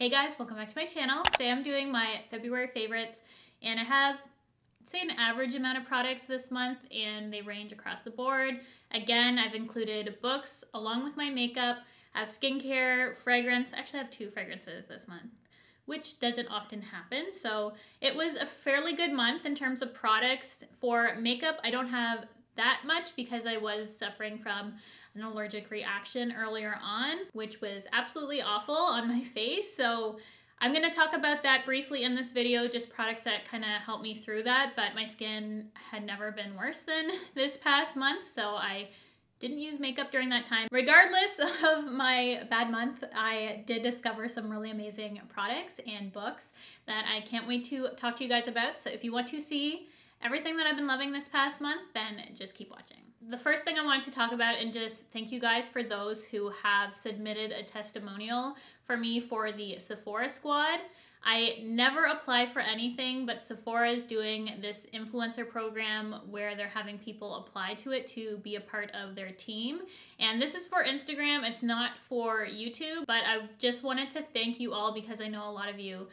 Hey guys, welcome back to my channel. Today I'm doing my February favorites and I have say an average amount of products this month and they range across the board. Again, I've included books along with my makeup. I have skincare, fragrance. Actually, I have two fragrances this month which doesn't often happen. So it was a fairly good month in terms of products. For makeup, I don't have that much because I was suffering from an allergic reaction earlier on, which was absolutely awful on my face. So I'm gonna talk about that briefly in this video, just products that kind of helped me through that, but my skin had never been worse than this past month, so I didn't use makeup during that time. Regardless of my bad month, I did discover some really amazing products and books that I can't wait to talk to you guys about. So if you want to see everything that I've been loving this past month, then just keep watching. The first thing I wanted to talk about and just thank you guys for those who have submitted a testimonial for me for the Sephora squad. I never apply for anything, but Sephora is doing this influencer program where they're having people apply to it to be a part of their team. And this is for Instagram, it's not for YouTube, but I just wanted to thank you all because I know a lot of you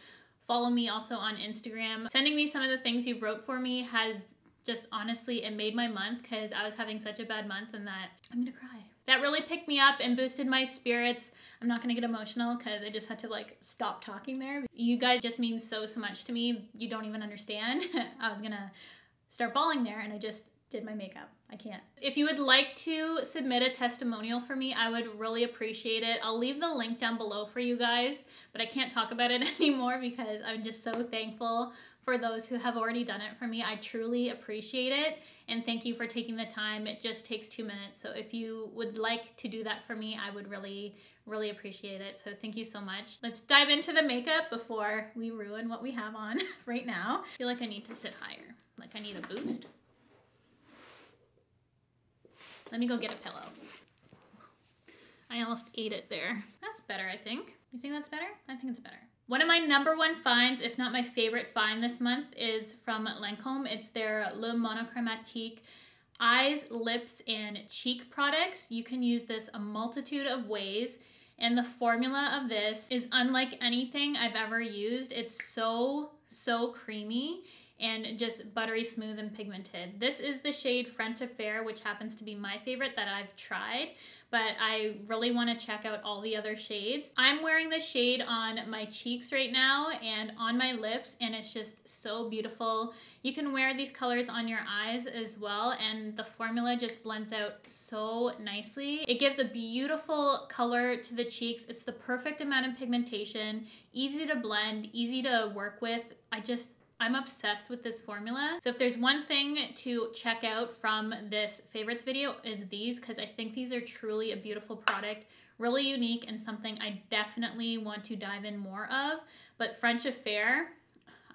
follow me also on Instagram. Sending me some of the things you wrote for me has just honestly, it made my month because I was having such a bad month and that I'm gonna cry. That really picked me up and boosted my spirits. I'm not gonna get emotional because I just had to like stop talking there. You guys just mean so, so much to me. You don't even understand. I was gonna start bawling there and I just did my makeup. I can't. If you would like to submit a testimonial for me, I would really appreciate it. I'll leave the link down below for you guys, but I can't talk about it anymore because I'm just so thankful for those who have already done it for me. I truly appreciate it and thank you for taking the time. It just takes two minutes. So if you would like to do that for me, I would really, really appreciate it. So thank you so much. Let's dive into the makeup before we ruin what we have on right now. I feel like I need to sit higher, like I need a boost. Let me go get a pillow. I almost ate it there. That's better, I think. You think that's better? I think it's better. One of my number one finds, if not my favorite find this month, is from Lancome. It's their Le Monochromatique eyes, lips, and cheek products. You can use this a multitude of ways. And the formula of this is unlike anything I've ever used. It's so, so creamy and just buttery smooth and pigmented. This is the shade French Affair, which happens to be my favorite that I've tried, but I really want to check out all the other shades. I'm wearing the shade on my cheeks right now and on my lips, and it's just so beautiful. You can wear these colors on your eyes as well, and the formula just blends out so nicely. It gives a beautiful color to the cheeks. It's the perfect amount of pigmentation, easy to blend, easy to work with. I just I'm obsessed with this formula. So if there's one thing to check out from this favorites video is these because I think these are truly a beautiful product, really unique and something I definitely want to dive in more of. But French Affair,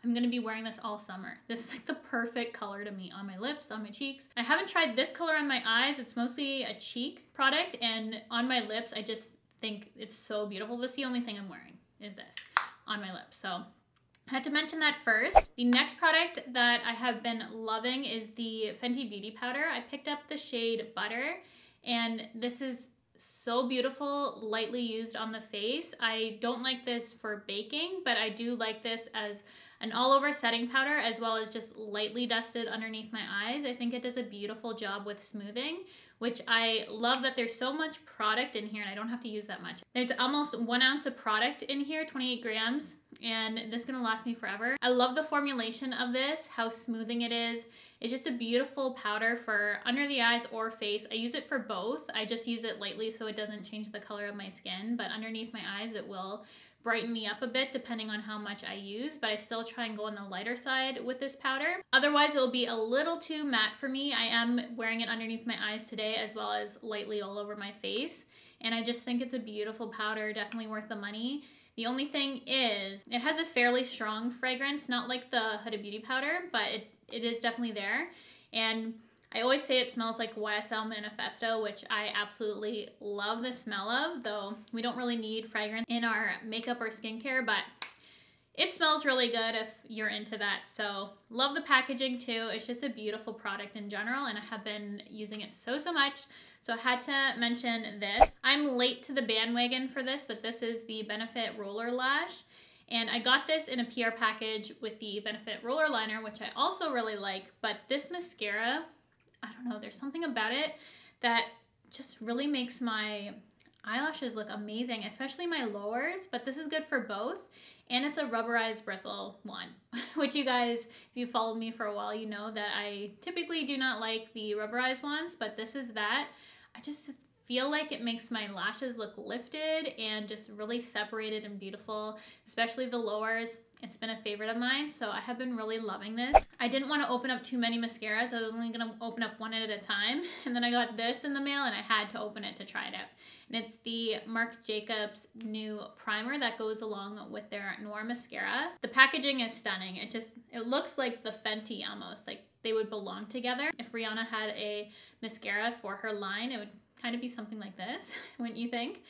I'm gonna be wearing this all summer. This is like the perfect color to me on my lips, on my cheeks. I haven't tried this color on my eyes. It's mostly a cheek product and on my lips, I just think it's so beautiful. This is the only thing I'm wearing is this on my lips. So I had to mention that first. The next product that I have been loving is the Fenty Beauty Powder. I picked up the shade Butter and this is so beautiful, lightly used on the face. I don't like this for baking, but I do like this as an all over setting powder as well as just lightly dusted underneath my eyes. I think it does a beautiful job with smoothing, which I love that there's so much product in here and I don't have to use that much. There's almost one ounce of product in here, 28 grams, and this is gonna last me forever. I love the formulation of this, how smoothing it is. It's just a beautiful powder for under the eyes or face. I use it for both. I just use it lightly so it doesn't change the color of my skin, but underneath my eyes it will brighten me up a bit depending on how much I use, but I still try and go on the lighter side with this powder. Otherwise, it'll be a little too matte for me. I am wearing it underneath my eyes today as well as lightly all over my face. And I just think it's a beautiful powder, definitely worth the money. The only thing is, it has a fairly strong fragrance, not like the Huda Beauty powder, but it, it is definitely there. And I always say it smells like YSL Manifesto, which I absolutely love the smell of, though we don't really need fragrance in our makeup or skincare, but it smells really good if you're into that. So love the packaging too. It's just a beautiful product in general and I have been using it so, so much. So I had to mention this. I'm late to the bandwagon for this, but this is the Benefit Roller Lash. And I got this in a PR package with the Benefit Roller Liner, which I also really like. But this mascara, I don't know, there's something about it that just really makes my eyelashes look amazing, especially my lowers, but this is good for both. And it's a rubberized bristle one, which you guys, if you followed me for a while, you know that I typically do not like the rubberized ones, but this is that. I just feel like it makes my lashes look lifted and just really separated and beautiful, especially the lowers. It's been a favorite of mine, so I have been really loving this. I didn't want to open up too many mascaras. I was only going to open up one at a time. And then I got this in the mail and I had to open it to try it out. And it's the Marc Jacobs new primer that goes along with their Noir mascara. The packaging is stunning. It just, it looks like the Fenty almost, like they would belong together. If Rihanna had a mascara for her line, it would kind of be something like this, wouldn't you think?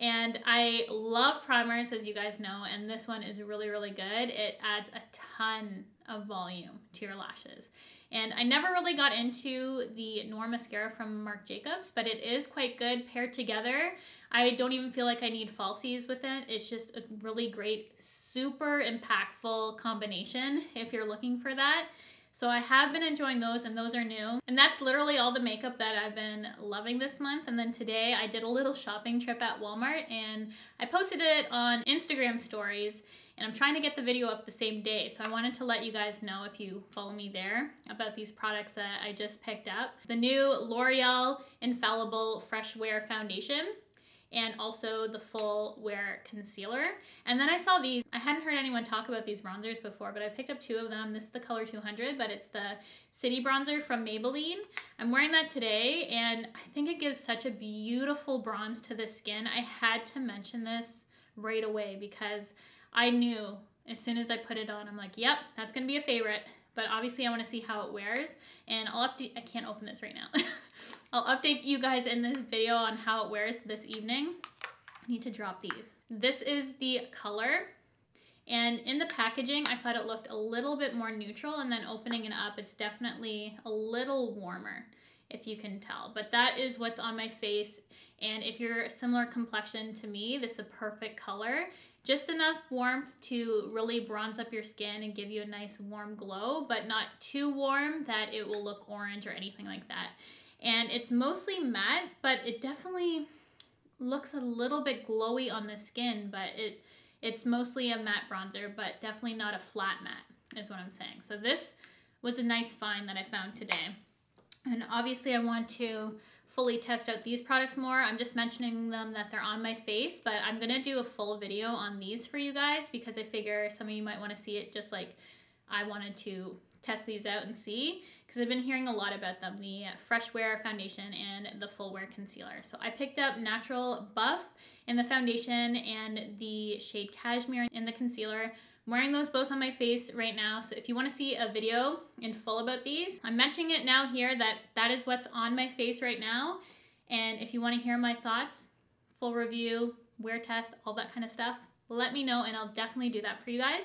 And I love primers, as you guys know, and this one is really, really good. It adds a ton of volume to your lashes. And I never really got into the Noir mascara from Marc Jacobs, but it is quite good paired together. I don't even feel like I need falsies with it. It's just a really great, super impactful combination if you're looking for that. So I have been enjoying those and those are new. And that's literally all the makeup that I've been loving this month. And then today I did a little shopping trip at Walmart and I posted it on Instagram stories and I'm trying to get the video up the same day. So I wanted to let you guys know if you follow me there about these products that I just picked up. The new L'Oreal Infallible Fresh Wear Foundation and also the full wear concealer. And then I saw these, I hadn't heard anyone talk about these bronzers before, but I picked up two of them. This is the color 200, but it's the City Bronzer from Maybelline. I'm wearing that today and I think it gives such a beautiful bronze to the skin. I had to mention this right away because I knew as soon as I put it on, I'm like, yep, that's gonna be a favorite. But obviously I wanna see how it wears and I'll update, I can't open this right now. I'll update you guys in this video on how it wears this evening. I need to drop these. This is the color and in the packaging, I thought it looked a little bit more neutral and then opening it up, it's definitely a little warmer if you can tell. But that is what's on my face. And if you're a similar complexion to me, this is a perfect color. Just enough warmth to really bronze up your skin and give you a nice warm glow, but not too warm that it will look orange or anything like that. And it's mostly matte, but it definitely looks a little bit glowy on the skin, but it it's mostly a matte bronzer, but definitely not a flat matte is what I'm saying. So this was a nice find that I found today. And obviously I want to fully test out these products more. I'm just mentioning them that they're on my face, but I'm gonna do a full video on these for you guys because I figure some of you might wanna see it just like I wanted to test these out and see because I've been hearing a lot about them, the Fresh Wear Foundation and the Full Wear Concealer. So I picked up Natural Buff in the foundation and the shade Cashmere in the concealer. Wearing those both on my face right now, so if you want to see a video in full about these, I'm mentioning it now here that that is what's on my face right now. And if you want to hear my thoughts, full review, wear test, all that kind of stuff, let me know and I'll definitely do that for you guys.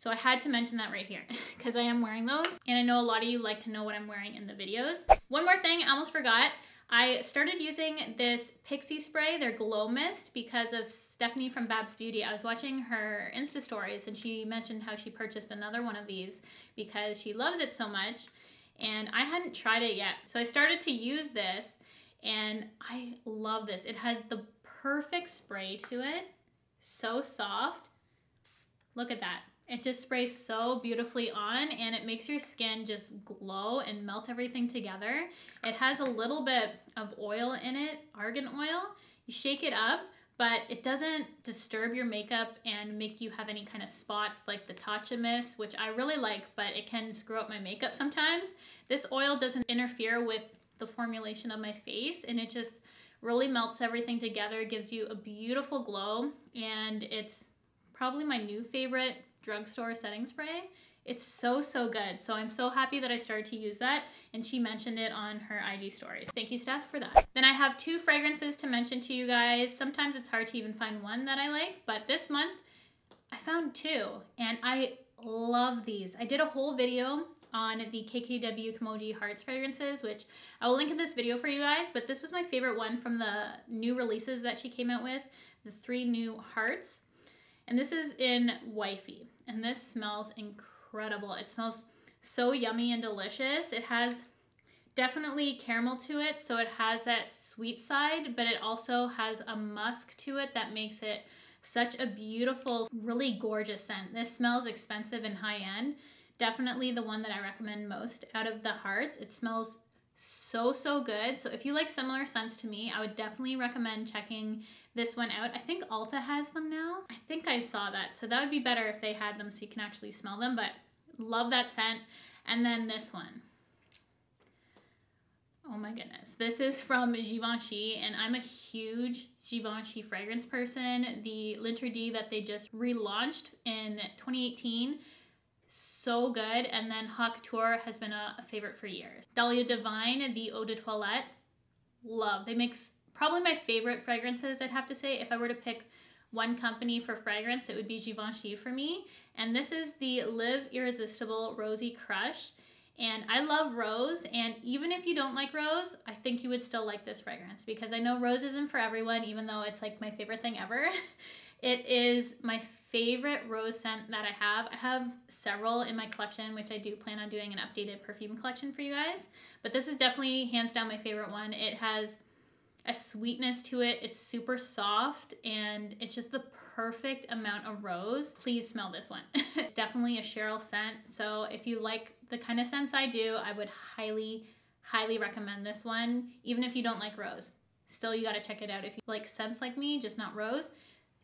So I had to mention that right here because I am wearing those and I know a lot of you like to know what I'm wearing in the videos. One more thing, I almost forgot. I started using this Pixi spray, their Glow Mist, because of Stephanie from Babs Beauty. I was watching her Insta stories and she mentioned how she purchased another one of these because she loves it so much and I hadn't tried it yet. So I started to use this and I love this. It has the perfect spray to it, so soft. Look at that. It just sprays so beautifully on and it makes your skin just glow and melt everything together. It has a little bit of oil in it, argan oil. You shake it up, but it doesn't disturb your makeup and make you have any kind of spots like the Tatcha Mist, which I really like, but it can screw up my makeup sometimes. This oil doesn't interfere with the formulation of my face and it just really melts everything together, gives you a beautiful glow, and it's probably my new favorite drugstore setting spray. It's so, so good. So I'm so happy that I started to use that and she mentioned it on her IG stories. Thank you, Steph, for that. Then I have two fragrances to mention to you guys. Sometimes it's hard to even find one that I like, but this month I found two and I love these. I did a whole video on the KKW Kimoji Hearts fragrances, which I will link in this video for you guys, but this was my favorite one from the new releases that she came out with, the three new hearts. And this is in Wifey, and this smells incredible. It smells so yummy and delicious. It has definitely caramel to it, so it has that sweet side, but it also has a musk to it that makes it such a beautiful, really gorgeous scent. This smells expensive and high end. Definitely the one that I recommend most out of the hearts. It smells so, so good. So if you like similar scents to me, I would definitely recommend checking this one out. I think Ulta has them now. I think I saw that. So that would be better if they had them so you can actually smell them, but love that scent. And then this one. Oh my goodness. This is from Givenchy and I'm a huge Givenchy fragrance person. The L'Interdit that they just relaunched in 2018 so good. And then Haute Couture has been a, a, favorite for years. Dahlia Divine, the Eau de Toilette, love. They make probably my favorite fragrances, I'd have to say. If I were to pick one company for fragrance, it would be Givenchy for me. And this is the Live Irresistible Rosy Crush. And I love rose, and even if you don't like rose, I think you would still like this fragrance because I know rose isn't for everyone, even though it's like my favorite thing ever. It is my favorite rose scent that I have. I have several in my collection, which I do plan on doing an updated perfume collection for you guys. But this is definitely hands down my favorite one. It has a sweetness to it. It's super soft and it's just the perfect amount of rose. Please smell this one. it's definitely a Cheryl scent. So if you like the kind of scents I do, I would highly, highly recommend this one. Even if you don't like rose. Still, you gotta check it out. If you like scents like me, just not rose,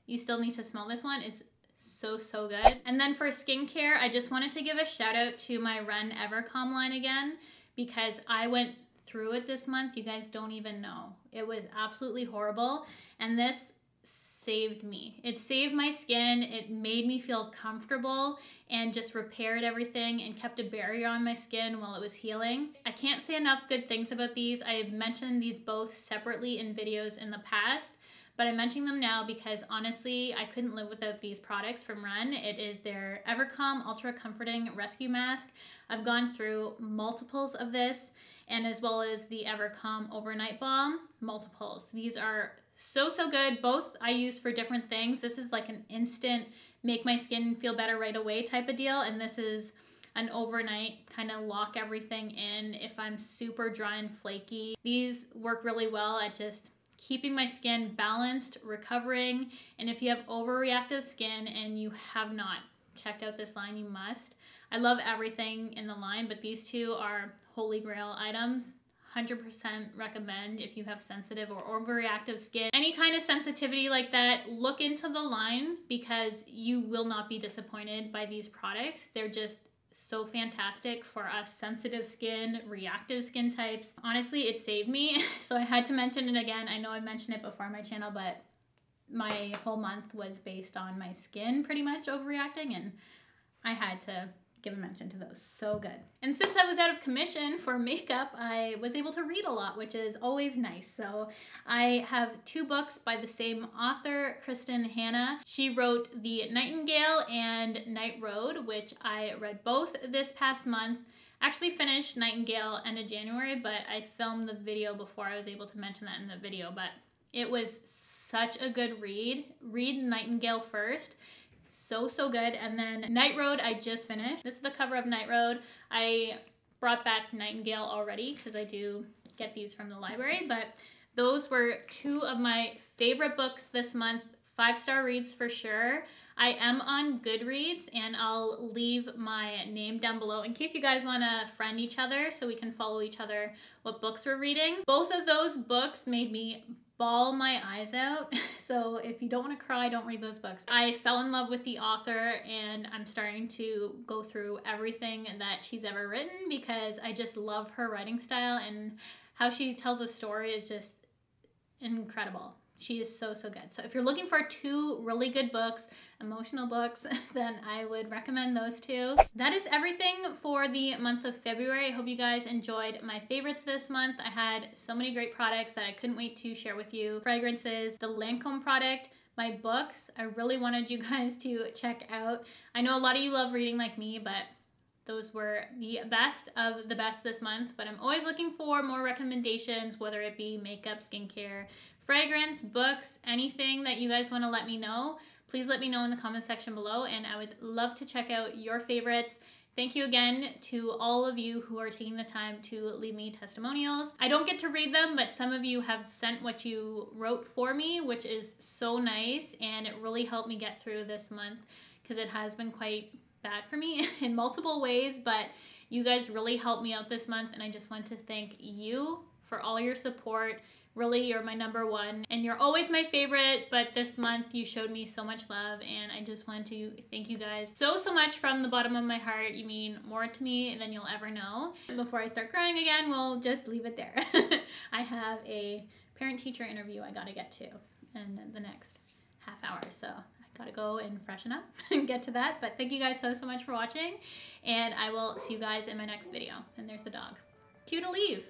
you still need to smell this one. It's so, so good. And then for skincare, I just wanted to give a shout out to my REN Evercalm line again because I went through it this month. You guys don't even know. It was absolutely horrible. And this saved me. It saved my skin. It made me feel comfortable and just repaired everything and kept a barrier on my skin while it was healing. I can't say enough good things about these. I have mentioned these both separately in videos in the past but I'm mentioning them now because honestly, I couldn't live without these products from REN. It is their Evercalm Ultra Comforting Rescue Mask. I've gone through multiples of this and as well as the Evercalm Overnight Balm, multiples. These are so, so good. Both I use for different things. This is like an instant make my skin feel better right away type of deal. And this is an overnight kind of lock everything in if I'm super dry and flaky. These work really well at just keeping my skin balanced, recovering, and if you have overreactive skin and you have not checked out this line, you must. I love everything in the line, but these two are holy grail items. 100% recommend if you have sensitive or overreactive skin. Any kind of sensitivity like that, look into the line because you will not be disappointed by these products. They're just so fantastic for us sensitive skin, reactive skin types. Honestly, it saved me, so I had to mention it again. I know I mentioned it before on my channel, but my whole month was based on my skin pretty much overreacting and I had to give a mention to those. So good. And since I was out of commission for makeup, I was able to read a lot, which is always nice. So I have two books by the same author, Kristin Hannah. She wrote The Nightingale and Night Road, which I read both this past month. Actually finished Nightingale end of January, but I filmed the video before I was able to mention that in the video, but it was such a good read. Read Nightingale first so, so good. And then Night Road, I just finished. This is the cover of Night Road. I brought back Nightingale already because I do get these from the library, but those were two of my favorite books this month. Five star reads for sure. I am on Goodreads and I'll leave my name down below in case you guys want to friend each other so we can follow each other what books we're reading. Both of those books made me bawl my eyes out. So if you don't want to cry, don't read those books. I fell in love with the author and I'm starting to go through everything that she's ever written because I just love her writing style and how she tells a story is just incredible. She is so, so good. So if you're looking for two really good books, emotional books, then I would recommend those two. That is everything for the month of February. I hope you guys enjoyed my favorites this month. I had so many great products that I couldn't wait to share with you. Fragrances, the Lancome product, my books. I really wanted you guys to check out. I know a lot of you love reading like me, but those were the best of the best this month. But I'm always looking for more recommendations, whether it be makeup, skincare, fragrance, books, anything that you guys want to let me know. Please let me know in the comment section below, and I would love to check out your favorites. Thank you again to all of you who are taking the time to leave me testimonials. I don't get to read them, but some of you have sent what you wrote for me, which is so nice, and it really helped me get through this month because it has been quite bad for me in multiple ways, but you guys really helped me out this month, and I just want to thank you for all your support Really, you're my number one and you're always my favorite. But this month you showed me so much love and I just want to thank you guys so, so much from the bottom of my heart. You mean more to me than you'll ever know. Before I start crying again, we'll just leave it there. I have a parent teacher interview I gotta get to in the next half hour. So I gotta go and freshen up and get to that. But thank you guys so, so much for watching. And I will see you guys in my next video. And there's the dog. Cue to leave.